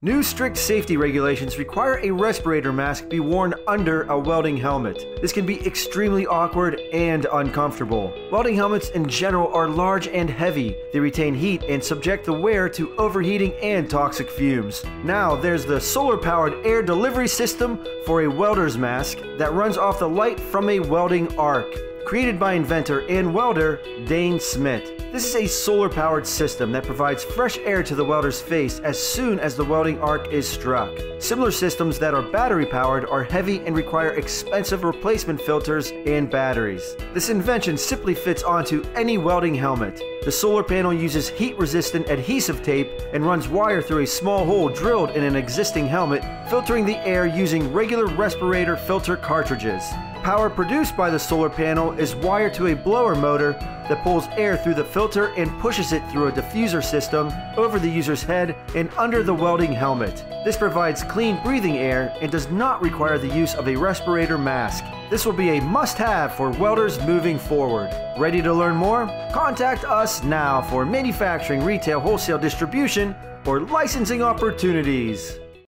New strict safety regulations require a respirator mask be worn under a welding helmet. This can be extremely awkward and uncomfortable. Welding helmets in general are large and heavy. They retain heat and subject the wearer to overheating and toxic fumes. Now, there's the solar powered air delivery system for a welder's mask that runs off the light from a welding arc created by inventor and welder Dane Smit. This is a solar powered system that provides fresh air to the welder's face as soon as the welding arc is struck. Similar systems that are battery powered are heavy and require expensive replacement filters and batteries. This invention simply fits onto any welding helmet. The solar panel uses heat resistant adhesive tape and runs wire through a small hole drilled in an existing helmet, filtering the air using regular respirator filter cartridges. Power produced by the solar panel is wired to a blower motor that pulls air through the filter and pushes it through a diffuser system over the user's head and under the welding helmet. This provides clean breathing air and does not require the use of a respirator mask. This will be a must have for welders moving forward. Ready to learn more? Contact us now for manufacturing, retail, wholesale distribution, or licensing opportunities.